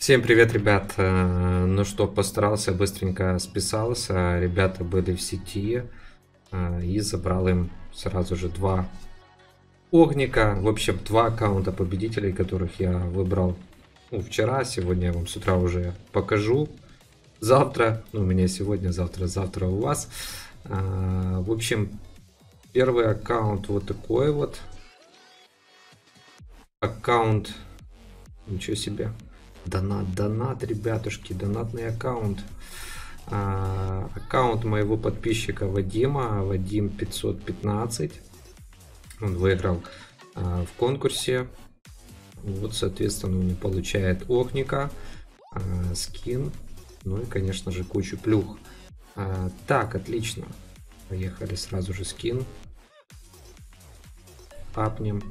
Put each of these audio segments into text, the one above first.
Всем привет, ребят. Э, Ну что, постарался, быстренько списался. Ребята были в сети э, и забрал им сразу же два огника. В общем, два аккаунта победителей, которых я выбрал ну, вчера. Сегодня я вам с утра уже покажу. Завтра, ну у меня сегодня, завтра, завтра у вас. Э, В общем, первый аккаунт вот такой вот. Аккаунт, ничего себе. Донат, донат, ребятушки, донатный аккаунт. А, аккаунт моего подписчика Вадима, Вадим 515. Он выиграл а, в конкурсе. Вот, соответственно, он получает Охника, а, скин, ну и, конечно же, кучу плюх. А, так, отлично. Поехали сразу же скин. Апнем.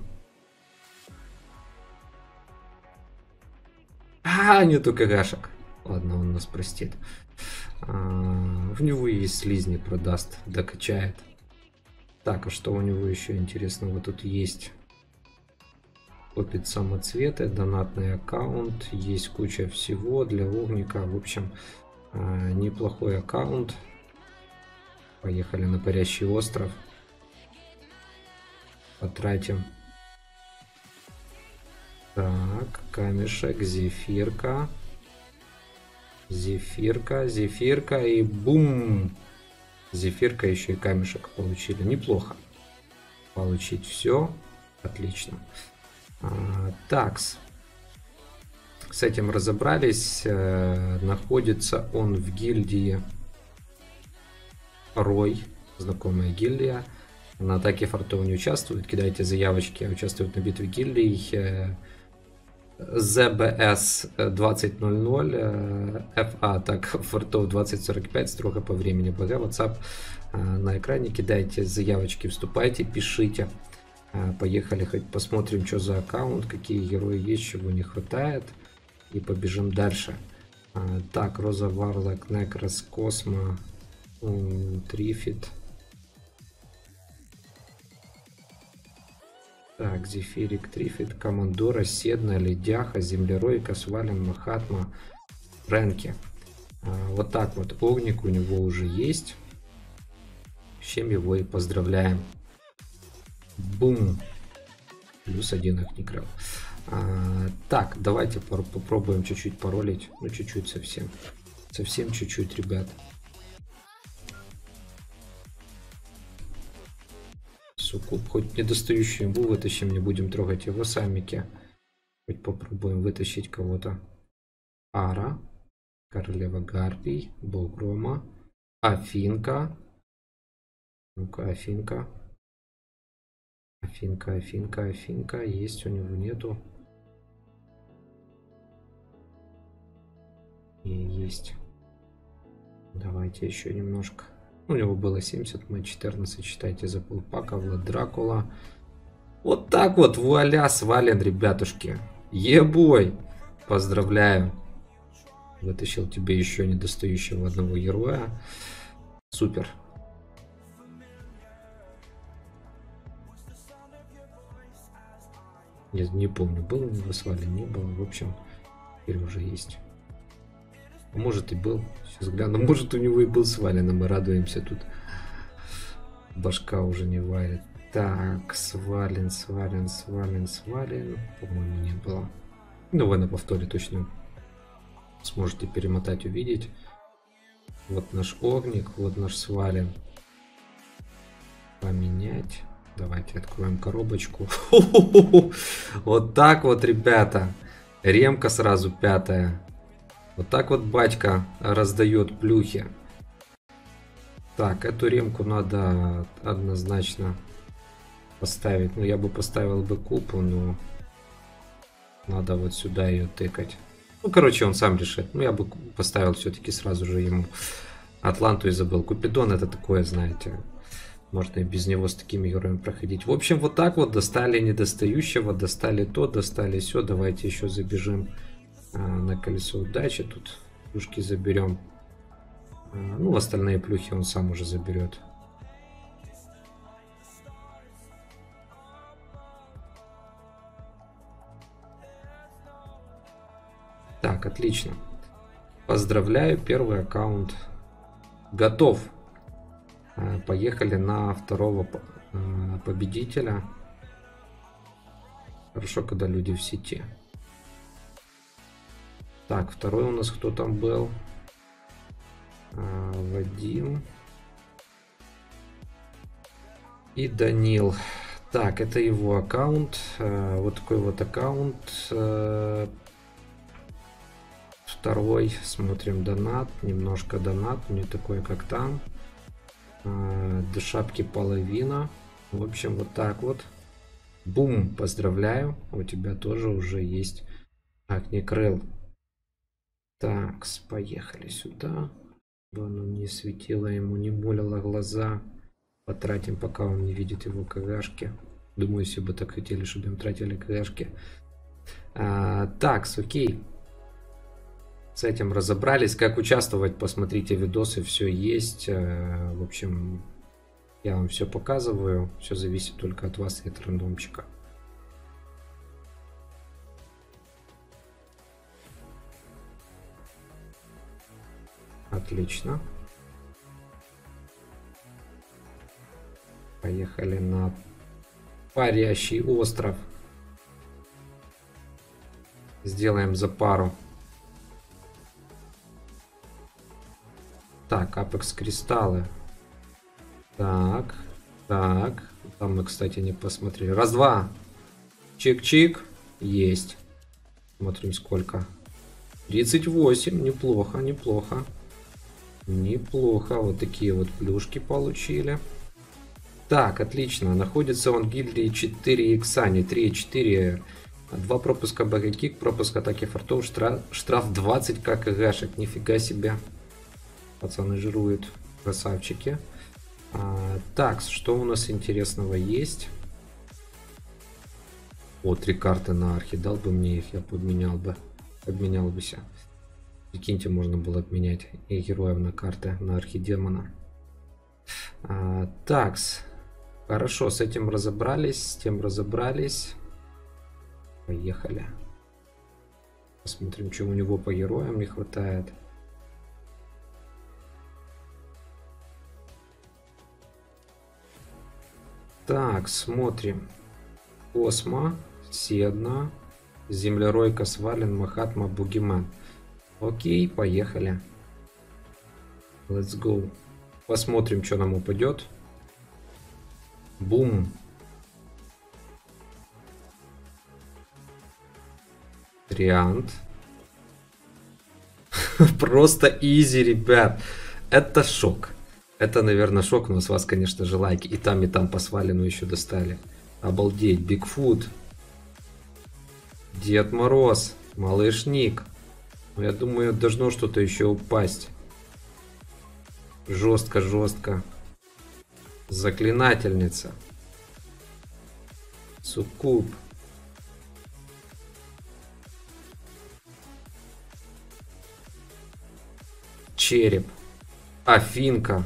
А, нету кагашек. Ладно, он нас простит. А, в него есть слизни продаст, докачает. Так, а что у него еще интересного тут есть? Копит самоцветы, донатный аккаунт, есть куча всего для огника. В общем, а, неплохой аккаунт. Поехали на парящий остров. Потратим так, камешек, зефирка. Зефирка, зефирка и бум! Зефирка еще и камешек получили. Неплохо. Получить все. Отлично. А, такс. С этим разобрались. Э, находится он в гильдии Рой. Знакомая гильдия. На атаке фортов не участвует. Кидайте заявочки. Участвуют на битве гильдий. ЗБС 2000, FA так фортов 2045, строго по времени. БГ, WhatsApp на экране. Кидайте заявочки, вступайте, пишите. Поехали, хоть посмотрим, что за аккаунт, какие герои есть, чего не хватает. И побежим дальше. Э, Так, Роза Варлок, Некрос, Космо, Трифит. Так, Зефирик, Трифит, Командора, Седна, Ледяха, Землеройка, Свален, Махатма, Ренки. А, вот так вот огник у него уже есть. С чем его и поздравляем. Бум. Плюс один огнекрыл. А, так, давайте попробуем чуть-чуть паролить. Ну, чуть-чуть совсем. Совсем чуть-чуть, ребят. Суккуб. Хоть недостающую имбу вытащим, не будем трогать его самики. Хоть попробуем вытащить кого-то. Ара. Королева Гарпий. Бог. Афинка. Ну-ка, Афинка. Афинка, Афинка, Афинка. Есть у него, нету. И есть. Давайте еще немножко. У него было 70, мы 14, считайте, за полпака. Влад Дракула. Вот так вот, вуаля, свален, ребятушки. Ебой! Поздравляю. Вытащил тебе еще недостающего одного героя. Супер. Я не помню, был у него свален, не было. В общем, теперь уже есть. А Может и был. Сейчас гляну. Может у него и был свален, а мы радуемся тут. Башка уже не варит. Так, свален, свален, свален, свален. По-моему, не было. Ну, вы на повторе точно сможете перемотать, увидеть. Вот наш огник, вот наш свален. Поменять. Давайте откроем коробочку. Вот так вот, ребята. Ремка сразу пятая. Вот так вот батька раздает плюхи. Так, эту ремку надо однозначно поставить. Ну, я бы поставил бы купу, но надо вот сюда ее тыкать. Ну, короче, он сам решит. Ну, я бы поставил все-таки сразу же ему Атланту и забыл. Купидон это такое, знаете, можно и без него с такими героями проходить. В общем, вот так вот достали недостающего, достали то, достали все. Давайте еще забежим на колесо удачи. Тут плюшки заберем. А, ну, остальные плюхи он сам уже заберет. Так, отлично. Поздравляю, первый аккаунт готов. Э, поехали на второго победителя. Хорошо, когда люди в сети. Так, второй у нас кто там был? А, Вадим. И Данил. Так, это его аккаунт. А, вот такой вот аккаунт. А, второй. Смотрим донат. Немножко донат. Не такой, как там. До шапки половина. В общем, вот так вот. Бум, поздравляю. У тебя тоже уже есть крыл. Так, поехали сюда. Чтобы оно не светило ему, не молило глаза. Потратим, пока он не видит его КГшки. Думаю, если бы так хотели, чтобы им тратили КГшки. А, так, окей. С этим разобрались. Как участвовать, посмотрите видосы, все есть. А, в общем, я вам все показываю. Все зависит только от вас и от рандомчика. Отлично. Поехали на парящий остров. Сделаем за пару. Так, апекс кристаллы. Так, так. Там мы, кстати, не посмотрели. Раз-два. Чик-чик. Есть. Смотрим сколько. 38. Неплохо, неплохо. Неплохо. Вот такие вот плюшки получили. Так, отлично. Находится он в гильдии 4 икса, не 3, 4. Два пропуска БГ пропуск атаки фортов, штраф, штраф 20 ККГшек. Нифига себе. Пацаны жируют. Красавчики. А, так, что у нас интересного есть? О, три карты на архи. Дал бы мне их, я подменял бы. Обменял бы себя. Прикиньте, можно было обменять и героев на карты на архидемона. А, такс. Хорошо, с этим разобрались, с тем разобрались. Поехали. Посмотрим, что у него по героям не хватает. Так, смотрим. Космо, Седна, Землеройка Свален, Махатма, Бугимен. Окей, поехали. Let's go. Посмотрим, что нам упадет. Бум. Триант. Просто изи, ребят. Это шок. Это, наверное, шок, но с вас, конечно же, лайки. И там, и там по свалину еще достали. Обалдеть. Бигфут. Дед Мороз. Малыш Ник. Ну, я думаю, должно что-то еще упасть. Жестко, жестко. Заклинательница. Суккуб. Череп. Афинка.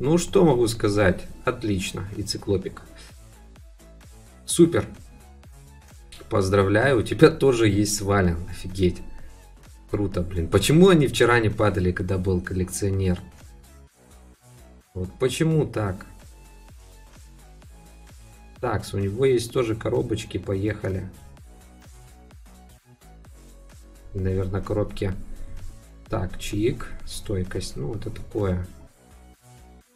Ну, что могу сказать? Отлично. И циклопик. Супер. Поздравляю, у тебя тоже есть свален. Офигеть. Круто, блин. Почему они вчера не падали, когда был коллекционер? Вот почему так? Так, у него есть тоже коробочки, поехали. Наверное, коробки. Так, чик, стойкость. Ну, это такое.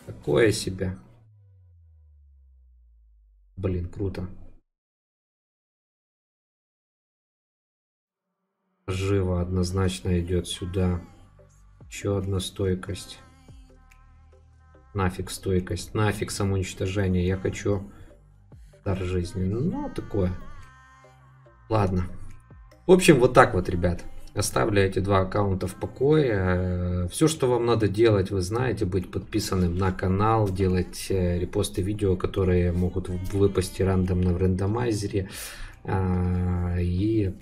Такое себе. Блин, круто. Живо однозначно идет сюда. Еще одна стойкость. Нафиг стойкость. Нафиг самоуничтожение. Я хочу дар жизни. Ну, такое. Ладно. В общем, вот так вот, ребят. Оставлю эти два аккаунта в покое. Все, что вам надо делать, вы знаете, быть подписанным на канал, делать э, репосты видео, которые могут выпасть рандомно в рандомайзере. А, и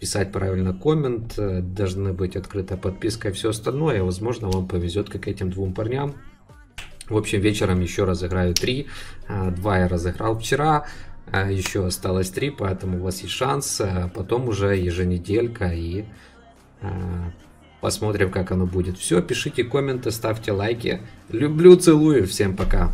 писать правильно коммент, э, должны быть открыта подписка и все остальное. Возможно, вам повезет, как этим двум парням. В общем, вечером еще разыграю три. А, два я разыграл вчера. А еще осталось три, поэтому у вас есть шанс. Потом уже еженеделька и посмотрим, как оно будет. Все, пишите комменты, ставьте лайки. Люблю, целую. Всем пока.